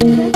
Bye.